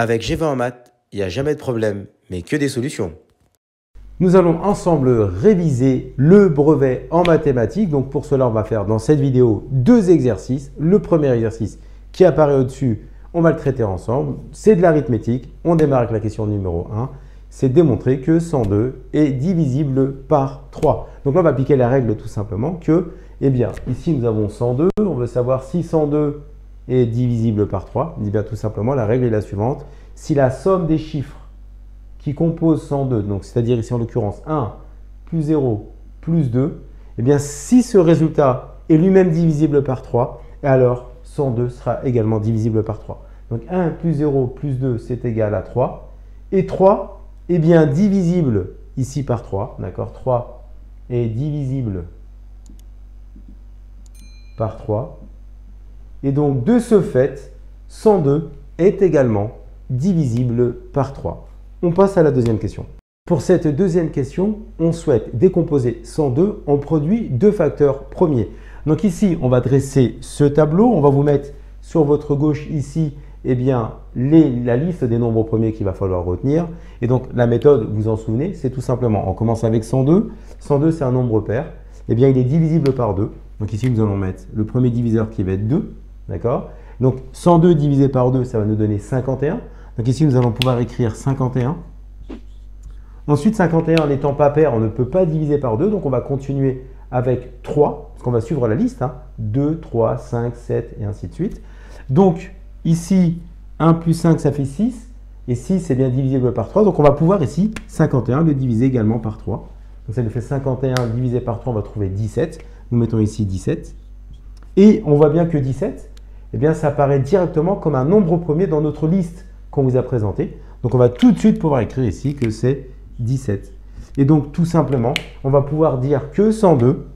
Avec G20 en maths, il n'y a jamais de problème, mais que des solutions. Nous allons ensemble réviser le brevet en mathématiques. Donc pour cela, on va faire dans cette vidéo deux exercices. Le premier exercice qui apparaît au-dessus, on va le traiter ensemble. C'est de l'arithmétique. On démarre avec la question numéro 1. C'est démontrer que 102 est divisible par 3. Donc là, on va appliquer la règle tout simplement que, eh bien, ici nous avons 102. On veut savoir si 102 divisible par 3. On dit bien tout simplement, la règle est la suivante. Si la somme des chiffres qui composent 102, donc c'est-à-dire ici en l'occurrence 1 plus 0 plus 2, eh bien si ce résultat est lui-même divisible par 3, alors 102 sera également divisible par 3. Donc 1 plus 0 plus 2, c'est égal à 3. Et 3 est bien divisible ici par 3. D'accord? 3 est divisible par 3. Et donc, de ce fait, 102 est également divisible par 3. On passe à la deuxième question. Pour cette deuxième question, on souhaite décomposer 102 en produit de facteurs premiers. Donc ici, on va dresser ce tableau. On va vous mettre sur votre gauche ici eh bien, la liste des nombres premiers qu'il va falloir retenir. Et donc la méthode, vous vous en souvenez, c'est tout simplement, on commence avec 102. 102, c'est un nombre pair. Eh bien, il est divisible par 2. Donc ici, nous allons mettre le premier diviseur qui va être 2. D'accord? Donc 102 divisé par 2, ça va nous donner 51. Donc ici, nous allons pouvoir écrire 51. Ensuite, 51 n'étant pas pair, on ne peut pas diviser par 2. Donc on va continuer avec 3, parce qu'on va suivre la liste. 2, 3, 5, 7 et ainsi de suite. Donc ici, 1 plus 5, ça fait 6. Et 6, c'est bien divisible par 3. Donc on va pouvoir ici, 51, le diviser également par 3. Donc ça nous fait 51 divisé par 3, on va trouver 17. Nous mettons ici 17. Et on voit bien que 17, eh bien, ça apparaît directement comme un nombre premier dans notre liste qu'on vous a présentée. Donc, on va tout de suite pouvoir écrire ici que c'est 17. Et donc, tout simplement, on va pouvoir dire que 102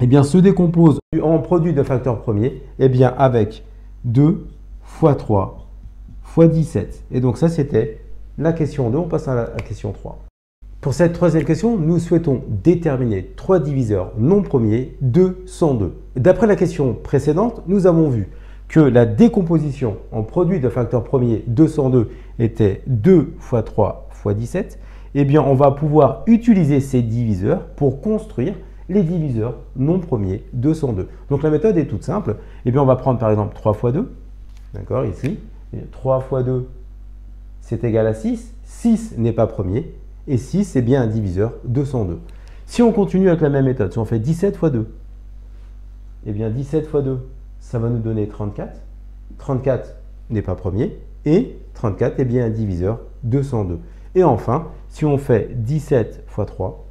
eh bien, se décompose en produit de facteurs premiers eh bien, avec 2 fois 3 fois 17. Et donc, ça, c'était la question 2. On passe à la question 3. Pour cette troisième question, nous souhaitons déterminer trois diviseurs non premiers de 102. D'après la question précédente, nous avons vu que la décomposition en produit de facteurs premiers de 102 était 2 fois 3 fois 17. Eh bien, on va pouvoir utiliser ces diviseurs pour construire les diviseurs non premiers de 102. Donc la méthode est toute simple. Eh bien, on va prendre par exemple 3 fois 2. D'accord, ici. 3 fois 2, c'est égal à 6. 6 n'est pas premier et 6 c'est bien un diviseur 202. Si on continue avec la même méthode, si on fait 17 fois 2, eh bien 17 fois 2, ça va nous donner 34. 34 n'est pas premier et 34 est bien un diviseur 202. Et enfin, si on fait 17 fois 3,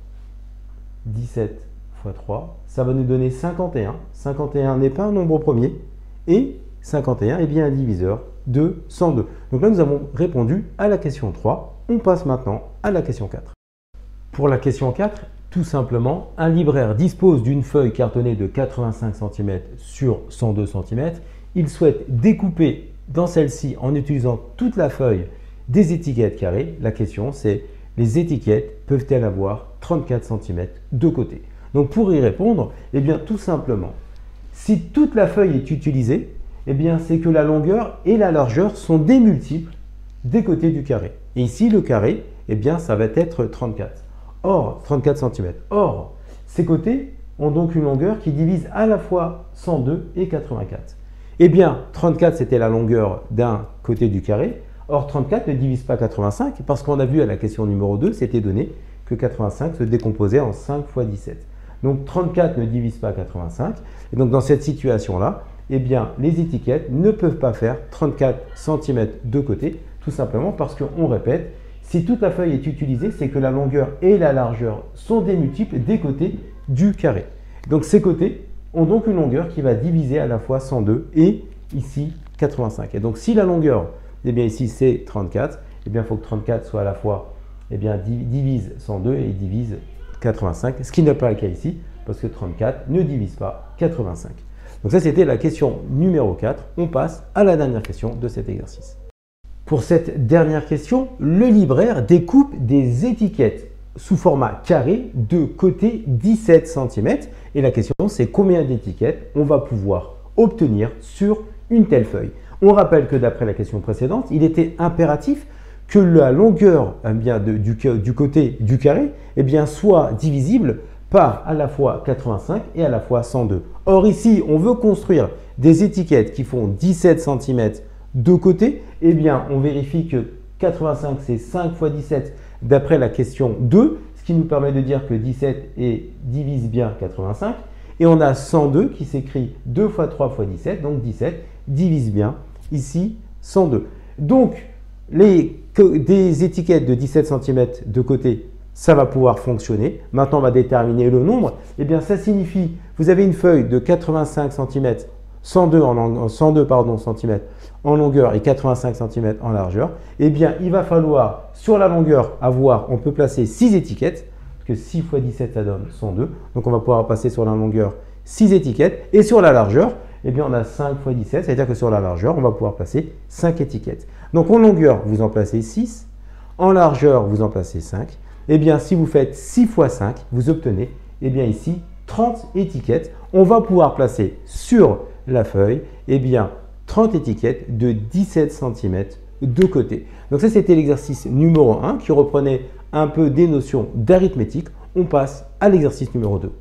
17 fois 3, ça va nous donner 51. 51 n'est pas un nombre premier et 51 est bien un diviseur de 102. Donc là, nous avons répondu à la question 3. On passe maintenant à la question 4. Pour la question 4, tout simplement, un libraire dispose d'une feuille cartonnée de 85 cm sur 102 cm. Il souhaite découper dans celle-ci en utilisant toute la feuille des étiquettes carrées. La question c'est les étiquettes peuvent-elles avoir 34 cm de côté? Donc pour y répondre, eh bien tout simplement, si toute la feuille est utilisée, eh bien c'est que la longueur et la largeur sont des multiples des côtés du carré. Et ici, le carré, eh bien, ça va être 34. Or, 34 cm. Or, ces côtés ont donc une longueur qui divise à la fois 102 et 84. Eh bien, 34, c'était la longueur d'un côté du carré. Or, 34 ne divise pas 85 parce qu'on a vu à la question numéro 2, c'était donné que 85 se décomposait en 5 fois 17. Donc, 34 ne divise pas 85. Et donc, dans cette situation-là, eh bien, les étiquettes ne peuvent pas faire 34 cm de côté tout simplement parce qu'on répète, si toute la feuille est utilisée, c'est que la longueur et la largeur sont des multiples des côtés du carré. Donc ces côtés ont donc une longueur qui va diviser à la fois 102 et ici 85. Et donc si la longueur, eh bien ici c'est 34, eh bien il faut que 34 soit à la fois eh bien, divise 102 et divise 85, ce qui n'est pas le cas ici, parce que 34 ne divise pas 85. Donc ça, c'était la question numéro 4. On passe à la dernière question de cet exercice. Pour cette dernière question, le libraire découpe des étiquettes sous format carré de côté 17 cm. Et la question, c'est combien d'étiquettes on va pouvoir obtenir sur une telle feuille. On rappelle que d'après la question précédente, il était impératif que la longueur bien, du, du, côté du carré eh soit divisible par à la fois 85 et à la fois 102. Or ici, on veut construire des étiquettes qui font 17 cm de côté. Eh bien, on vérifie que 85 c'est 5 fois 17 d'après la question 2, ce qui nous permet de dire que 17 divise bien 85. Et on a 102 qui s'écrit 2 fois 3 fois 17, donc 17 divise bien ici 102. Donc, les, des étiquettes de 17 cm de côté, ça va pouvoir fonctionner. Maintenant, on va déterminer le nombre. Eh bien, ça signifie, vous avez une feuille de 85 cm, 102, en, 102 pardon, cm en longueur et 85 cm en largeur. Eh bien, il va falloir, sur la longueur, avoir, on peut placer 6 étiquettes, parce que 6 x 17, ça donne 102. Donc, on va pouvoir passer sur la longueur 6 étiquettes. Et sur la largeur, eh bien, on a 5 x 17, c'est-à-dire que sur la largeur, on va pouvoir placer 5 étiquettes. Donc, en longueur, vous en placez 6. En largeur, vous en placez 5. Eh bien, si vous faites 6 x 5, vous obtenez, eh bien, ici, 30 étiquettes. On va pouvoir placer sur la feuille, eh bien, 30 étiquettes de 17 cm de côté. Donc ça, c'était l'exercice numéro 1 qui reprenait un peu des notions d'arithmétique. On passe à l'exercice numéro 2.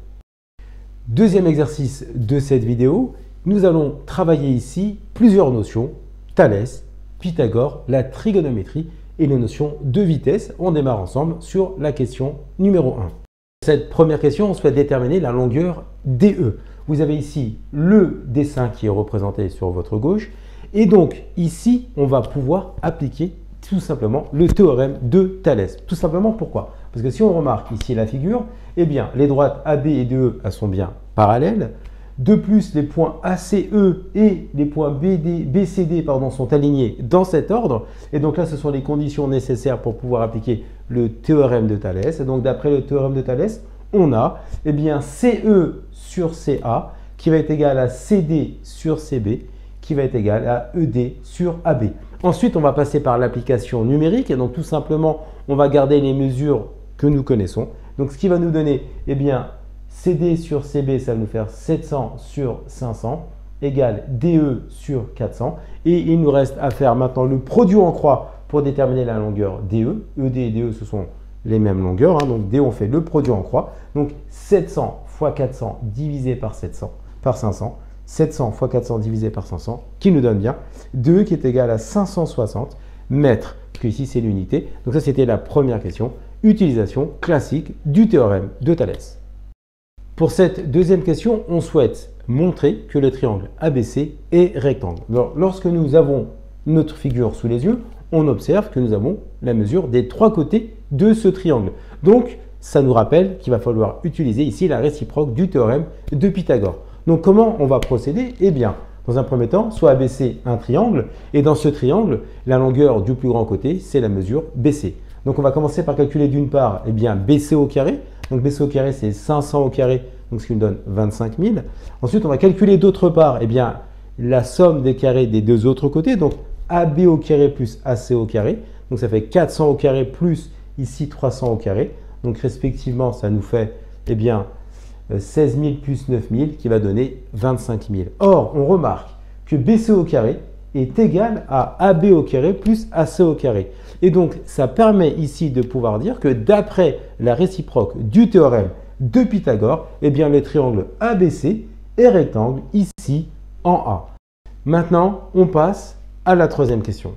Deuxième exercice de cette vidéo, nous allons travailler ici plusieurs notions, Thalès, Pythagore, la trigonométrie et les notions de vitesse. On démarre ensemble sur la question numéro 1. Cette première question, on souhaite déterminer la longueur DE. Vous avez ici le dessin qui est représenté sur votre gauche. Et donc ici, on va pouvoir appliquer tout simplement le théorème de Thalès. Tout simplement pourquoi? Parce que si on remarque ici la figure, eh bien les droites AB et DE sont bien parallèles. De plus, les points ACE et les points BD, BCD sont alignés dans cet ordre. Et donc là, ce sont les conditions nécessaires pour pouvoir appliquer le théorème de Thalès. Et donc d'après le théorème de Thalès, on a eh bien, CE sur CA qui va être égal à CD sur CB qui va être égal à ED sur AB. Ensuite, on va passer par l'application numérique. Et donc tout simplement, on va garder les mesures que nous connaissons. Donc ce qui va nous donner eh bien, CD sur CB, ça va nous faire 700 sur 500 égale DE sur 400. Et il nous reste à faire maintenant le produit en croix pour déterminer la longueur DE. ED et DE, ce sont les mêmes longueurs. Hein. Donc D, on fait le produit en croix. Donc 700 fois 400 divisé par 700 par 500. 700 fois 400 divisé par 500, qui nous donne bien DE qui est égal à 560 mètres, que ici c'est l'unité. Donc ça c'était la première question, utilisation classique du théorème de Thalès. Pour cette deuxième question, on souhaite montrer que le triangle ABC est rectangle. lorsque nous avons notre figure sous les yeux, on observe que nous avons la mesure des trois côtés de ce triangle. Donc, ça nous rappelle qu'il va falloir utiliser ici la réciproque du théorème de Pythagore. Donc, comment on va procéder? Eh bien, dans un premier temps, soit ABC un triangle, et dans ce triangle, la longueur du plus grand côté, c'est la mesure BC. Donc, on va commencer par calculer d'une part eh bien, BC au carré, donc BC au carré, c'est 500 au carré, donc ce qui nous donne 25 000. Ensuite, on va calculer d'autre part eh bien, la somme des carrés des deux autres côtés, donc AB au carré plus AC au carré. Donc ça fait 400 au carré plus ici 300 au carré. Donc respectivement, ça nous fait eh bien, 16 000 plus 9 000 qui va donner 25 000. Or, on remarque que BC au carré est égal à AB au carré plus AC au carré. Et donc, ça permet ici de pouvoir dire que d'après la réciproque du théorème de Pythagore, eh bien, le triangle ABC est rectangle ici en A. Maintenant, on passe à la troisième question.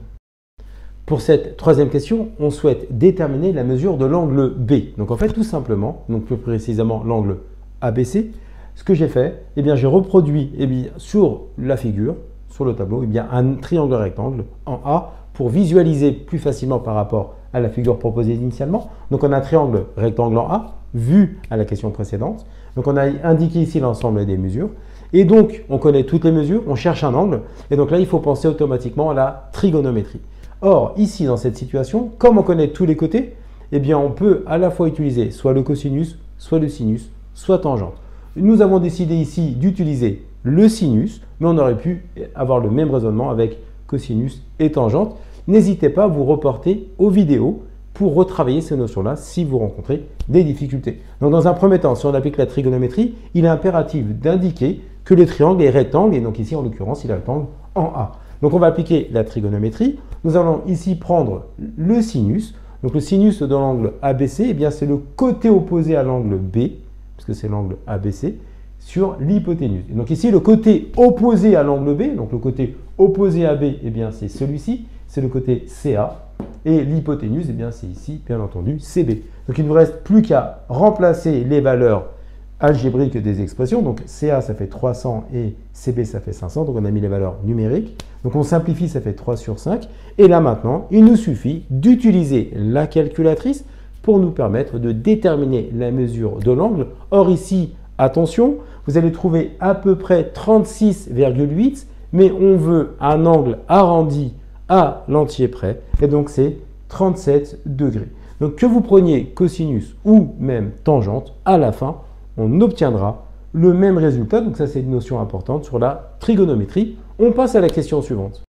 Pour cette troisième question, on souhaite déterminer la mesure de l'angle B. Donc en fait, tout simplement, donc plus précisément l'angle ABC, ce que j'ai fait, eh bien j'ai reproduit eh sur la figure, sur le tableau, eh bien, un triangle rectangle en A pour visualiser plus facilement par rapport à la figure proposée initialement. Donc on a un triangle rectangle en A, vu à la question précédente. Donc on a indiqué ici l'ensemble des mesures. Et donc on connaît toutes les mesures, on cherche un angle. Et donc là, il faut penser automatiquement à la trigonométrie. Or, ici, dans cette situation, comme on connaît tous les côtés, eh bien on peut à la fois utiliser soit le cosinus, soit le sinus, soit tangente. Nous avons décidé ici d'utiliser le sinus, mais on aurait pu avoir le même raisonnement avec cosinus et tangente. N'hésitez pas à vous reporter aux vidéos pour retravailler ces notions-là si vous rencontrez des difficultés. Donc dans un premier temps, si on applique la trigonométrie, il est impératif d'indiquer que le triangle est rectangle, et donc ici en l'occurrence il est rectangle en A. Donc on va appliquer la trigonométrie. Nous allons ici prendre le sinus. Donc le sinus de l'angle ABC, eh bien c'est le côté opposé à l'angle B, puisque c'est l'angle ABC, sur l'hypoténuse. donc ici, le côté opposé à l'angle B, donc le côté opposé à B, eh bien c'est celui-ci, c'est le côté CA. Et l'hypoténuse, eh bien c'est ici, bien entendu, CB. Donc il ne nous reste plus qu'à remplacer les valeurs algébriques des expressions. Donc CA, ça fait 300 et CB, ça fait 500. Donc on a mis les valeurs numériques. Donc on simplifie, ça fait 3 sur 5. Et là maintenant, il nous suffit d'utiliser la calculatrice pour nous permettre de déterminer la mesure de l'angle. Or ici, attention, vous allez trouver à peu près 36,8, mais on veut un angle arrondi à l'entier près, et donc c'est 37 degrés. Donc que vous preniez cosinus ou même tangente, à la fin, on obtiendra le même résultat. Donc ça, c'est une notion importante sur la trigonométrie. On passe à la question suivante.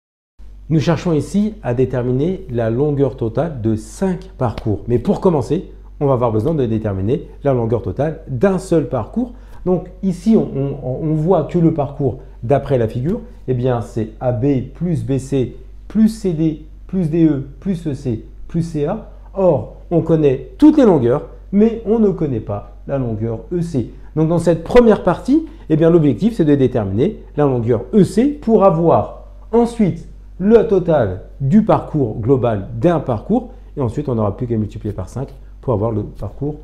Nous cherchons ici à déterminer la longueur totale de 5 parcours. Mais pour commencer, on va avoir besoin de déterminer la longueur totale d'un seul parcours. Donc ici, on, voit que le parcours d'après la figure, eh bien c'est AB plus BC plus CD plus DE plus EC plus CA. Or, on connaît toutes les longueurs, mais on ne connaît pas la longueur EC. Donc dans cette première partie, eh bien l'objectif c'est de déterminer la longueur EC pour avoir ensuite le total du parcours global d'un parcours et ensuite on n'aura plus qu'à multiplier par 5 pour avoir le parcours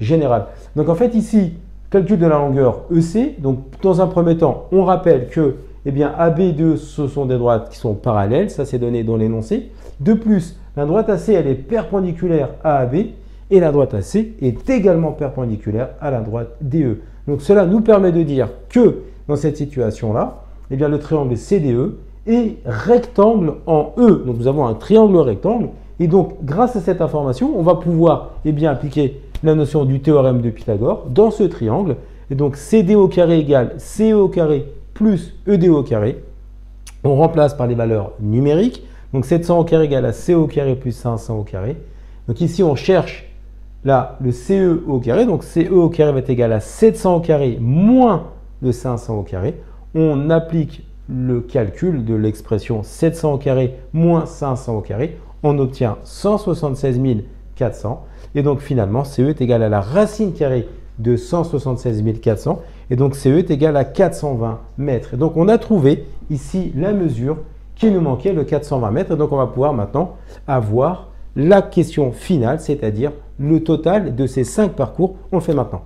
général. Donc en fait ici, calcul de la longueur EC. Donc dans un premier temps, on rappelle que eh bien, AB et 2 ce sont des droites qui sont parallèles, ça c'est donné dans l'énoncé. De plus, la droite AC elle est perpendiculaire à AB et la droite AC est également perpendiculaire à la droite DE. Donc cela nous permet de dire que dans cette situation-là, eh bien, le triangle CDE est rectangle en E. Donc nous avons un triangle rectangle. Et donc grâce à cette information, on va pouvoir eh bien, appliquer la notion du théorème de Pythagore dans ce triangle. Et donc CD au carré égale CE au carré plus ED au carré. On remplace par les valeurs numériques. Donc 700 au carré égale à CE au carré plus 500 au carré. Donc ici, on cherche là le CE au carré. Donc CE au carré va être égal à 700 au carré moins le 500 au carré. On applique le calcul de l'expression 700 au carré moins 500 au carré. On obtient 176 400. Et donc finalement, CE est égal à la racine carrée de 176 400. Et donc CE est égal à 420 mètres. Et donc on a trouvé ici la mesure qui nous manquait, le 420 mètres. Et donc on va pouvoir maintenant avoir la question finale, c'est-à-dire le total de ces cinq parcours. On le fait maintenant.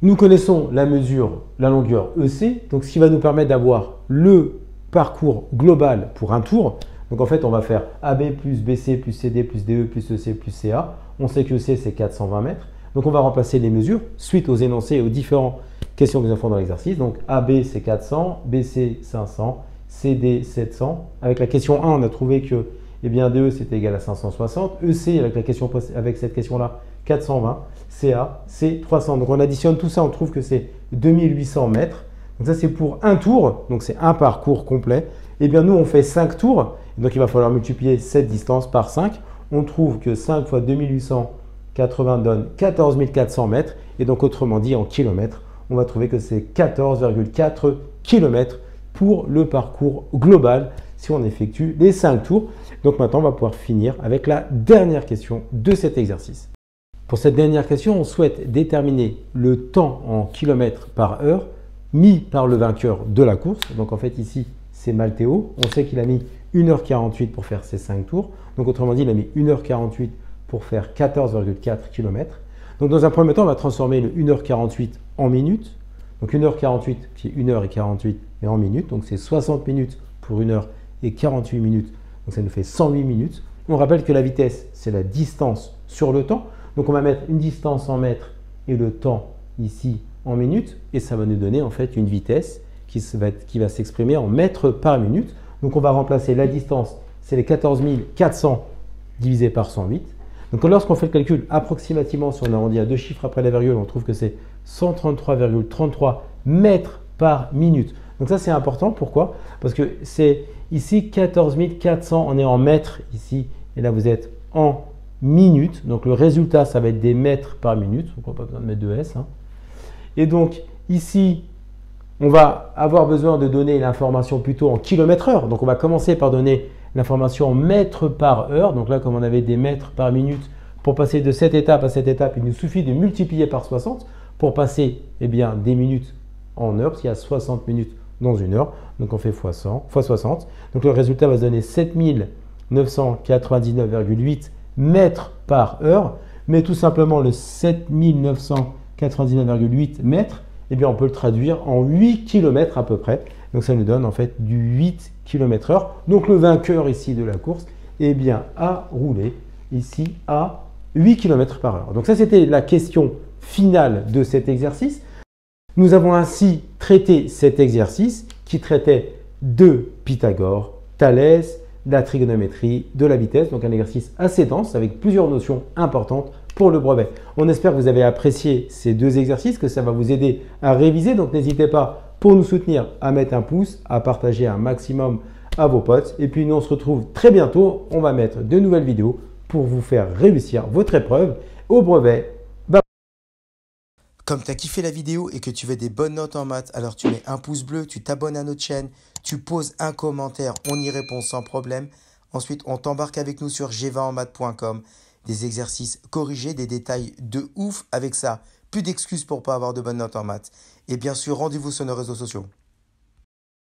Nous connaissons la mesure, la longueur EC, donc ce qui va nous permettre d'avoir le parcours global pour un tour. Donc en fait, on va faire AB plus BC plus CD plus DE plus EC plus CA. On sait que C, c'est 420 mètres. Donc on va remplacer les mesures suite aux énoncés et aux différentes questions que nous avons dans l'exercice. Donc AB, c'est 400, BC, 500, CD, 700. Avec la question 1, on a trouvé que eh bien, DE, c'était égal à 560. EC, avec, la question, avec cette question-là, 420. CA, c'est 300. Donc on additionne tout ça, on trouve que c'est 2800 mètres. Donc ça, c'est pour un tour, donc c'est un parcours complet. Eh bien, nous, on fait 5 tours. Donc il va falloir multiplier cette distance par 5. On trouve que 5 fois 2880 donne 14 400 mètres. Et donc, autrement dit, en kilomètres, on va trouver que c'est 14,4 km pour le parcours global si on effectue les 5 tours. Donc maintenant, on va pouvoir finir avec la dernière question de cet exercice. Pour cette dernière question, on souhaite déterminer le temps en kilomètres par heure mis par le vainqueur de la course. Donc en fait ici, c'est Malteo. On sait qu'il a mis 1h48 pour faire ses 5 tours. Donc autrement dit, il a mis 1h48 pour faire 14,4 km. Donc dans un premier temps, on va transformer le 1h48 en minutes. Donc 1h48 qui est 1h48 et en minutes. Donc c'est 60 minutes pour 1h et 48 minutes. Donc ça nous fait 108 minutes. On rappelle que la vitesse, c'est la distance sur le temps. Donc on va mettre une distance en mètres et le temps ici en minutes. Et ça va nous donner en fait une vitesse qui, va, s'exprimer en mètres par minute. Donc on va remplacer la distance, c'est les 14 400 divisé par 108. Donc lorsqu'on fait le calcul approximativement, si on arrondit à deux chiffres après la virgule, on trouve que c'est 133,33 mètres par minute. Donc ça c'est important, pourquoi? Parce que c'est ici 14 400, on est en mètres ici, et là vous êtes en minutes. Donc le résultat ça va être des mètres par minute, donc on n'a pas besoin de mettre de S. Hein. Et donc ici On va avoir besoin de donner l'information plutôt en kilomètres heure. Donc on va commencer par donner l'information en mètres par heure. Donc là, comme on avait des mètres par minute, pour passer de cette étape à cette étape, il nous suffit de multiplier par 60 pour passer eh bien, des minutes en heure, parce qu'il y a 60 minutes dans une heure. Donc on fait x 100, x 60. Donc le résultat va se donner 7999,8 mètres par heure. Mais tout simplement le 7999,8 mètres, eh bien on peut le traduire en 8 km à peu près. Donc ça nous donne en fait du 8 km heure. Donc le vainqueur ici de la course, eh bien a roulé ici à 8 km par heure. Donc ça c'était la question finale de cet exercice. Nous avons ainsi traité cet exercice qui traitait de Pythagore, Thalès, de la trigonométrie, de la vitesse, donc un exercice assez dense avec plusieurs notions importantes pour le brevet. On espère que vous avez apprécié ces deux exercices, que ça va vous aider à réviser, donc n'hésitez pas pour nous soutenir à mettre un pouce, à partager un maximum à vos potes. Et puis nous on se retrouve très bientôt, on va mettre de nouvelles vidéos pour vous faire réussir votre épreuve au brevet comme tu as kiffé la vidéo et que tu veux des bonnes notes en maths, alors tu mets un pouce bleu, tu t'abonnes à notre chaîne, tu poses un commentaire, on y répond sans problème. Ensuite, on t'embarque avec nous sur g20enmaths.com. Des exercices corrigés, des détails de ouf avec ça. Plus d'excuses pour pas avoir de bonnes notes en maths. Et bien sûr, rendez-vous sur nos réseaux sociaux.